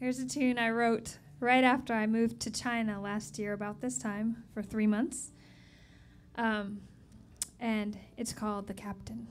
Here's a tune I wrote right after I moved to China last year, about this time, for three months. Um, and it's called The Captain.